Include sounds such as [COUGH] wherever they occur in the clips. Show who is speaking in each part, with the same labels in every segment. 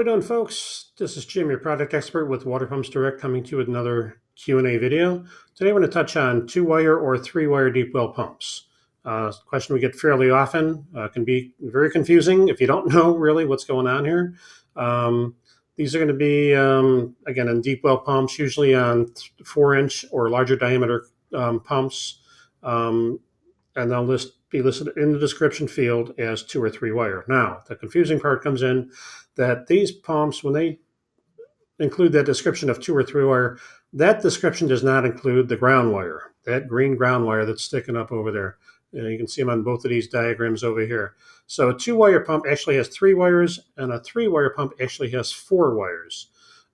Speaker 1: we doing, folks? This is Jim, your product expert with Water Pumps Direct, coming to you with another Q&A video. Today, we're going to touch on two-wire or three-wire deep well pumps. Uh, question we get fairly often uh, can be very confusing if you don't [LAUGHS] know really what's going on here. Um, these are going to be, um, again, in deep well pumps, usually on four-inch or larger diameter um, pumps, um, and they'll list be listed in the description field as two or three wire. Now, the confusing part comes in that these pumps, when they include that description of two or three wire, that description does not include the ground wire, that green ground wire that's sticking up over there. You, you can see them on both of these diagrams over here. So a two wire pump actually has three wires, and a three wire pump actually has four wires.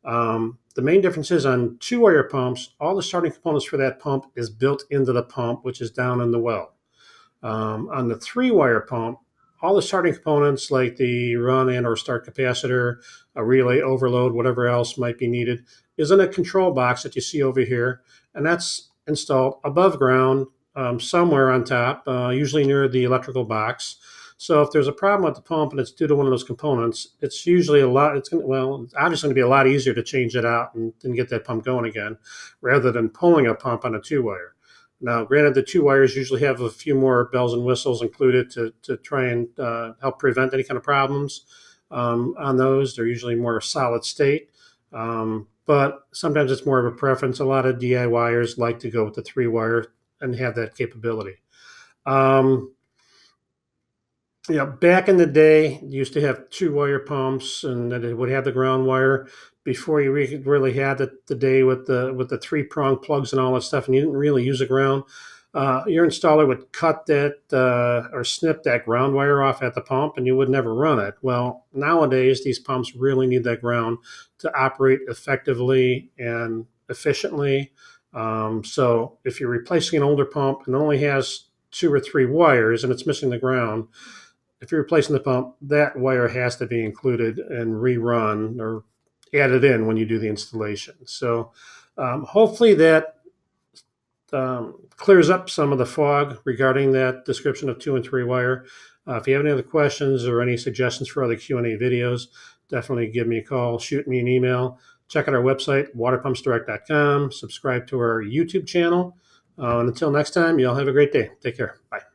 Speaker 1: Um, the main difference is on two wire pumps, all the starting components for that pump is built into the pump, which is down in the well. Um, on the three wire pump, all the starting components like the run and or start capacitor, a relay overload, whatever else might be needed, is in a control box that you see over here. And that's installed above ground um, somewhere on top, uh, usually near the electrical box. So if there's a problem with the pump and it's due to one of those components, it's usually a lot. It's gonna, well, it's obviously going to be a lot easier to change it out and, and get that pump going again, rather than pulling a pump on a two wire. Now, granted, the two wires usually have a few more bells and whistles included to, to try and uh, help prevent any kind of problems um, on those. They're usually more solid state, um, but sometimes it's more of a preference. A lot of DIYers like to go with the three wire and have that capability. Um, know, back in the day, you used to have two wire pumps, and then it would have the ground wire before you really had the, the day with the with the three prong plugs and all that stuff, and you didn't really use a ground. Uh, your installer would cut that uh, or snip that ground wire off at the pump, and you would never run it. Well, nowadays these pumps really need that ground to operate effectively and efficiently. Um, so if you're replacing an older pump and only has two or three wires and it's missing the ground, if you're replacing the pump, that wire has to be included and rerun or added in when you do the installation. So um, hopefully that um, clears up some of the fog regarding that description of two and three wire. Uh, if you have any other questions or any suggestions for other Q&A videos, definitely give me a call, shoot me an email. Check out our website, waterpumpsdirect.com. Subscribe to our YouTube channel. Uh, and until next time, y'all have a great day. Take care. Bye.